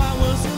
I was